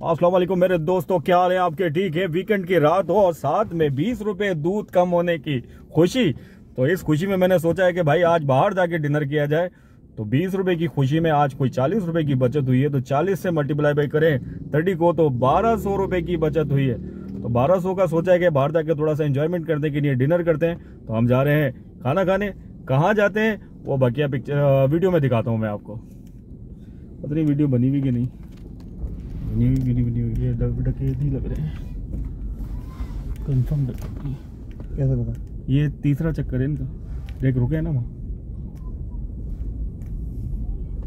वालेकुम मेरे दोस्तों, क्या हाल है आपके? ठीक है वीकेंड की रात हो और साथ में बीस रुपए दूध कम होने की खुशी। तो इस खुशी में मैंने सोचा है कि भाई आज बाहर जाके डिनर किया जाए। तो बीस रुपए की खुशी में आज कोई चालीस रुपए की बचत हुई है तो चालीस से मल्टीप्लाई बाई करें थर्टी को तो बारह सौ रुपए की बचत हुई है। तो बारह सौ का सोचा है कि बाहर जाके थोड़ा सा एंजॉयमेंट करने के लिए डिनर करते हैं। तो हम जा रहे हैं खाना खाने। कहाँ जाते हैं? वो बकिया पिक्चर वीडियो में दिखाता हूँ मैं आपको। पता नहीं वीडियो बनी हुई कि नहीं। बनी हुई बनी बनी हुई ये डकेती लग रहे हैं कंफर्म डकेती कैसे पता ये तीसरा चक्कर है इनका। एक रुके है ना वहाँ।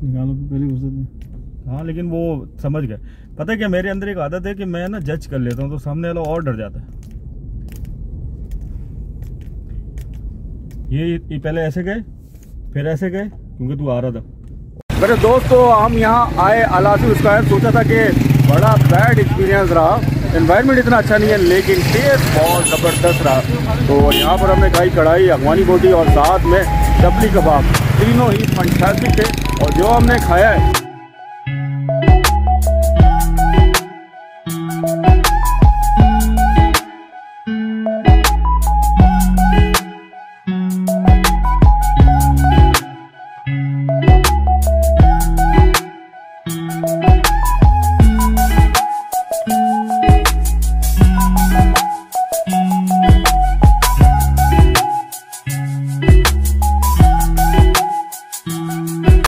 निकालो पहले फुर्सत में हाँ लेकिन वो समझ गए। पता है क्या मेरे अंदर एक आदत है कि मैं ना जज कर लेता हूँ तो सामने वाला और डर जाता है। ये, ये पहले ऐसे गए फिर ऐसे गए क्योंकि तू आ रहा था। मेरे दोस्त तो हम यहाँ आए अलासी स्क्वायर सोचा था कि बड़ा बैड एक्सपीरियंस रहा। इन्वायरमेंट इतना अच्छा नहीं है, लेकिन टेस्ट बहुत ज़बरदस्त रहा। तो यहाँ पर हमने खाई कढ़ाई अफगानी बोटी और साथ में डबली कबाब। तीनों ही फंटास्टिक थे। और जो हमने खाया है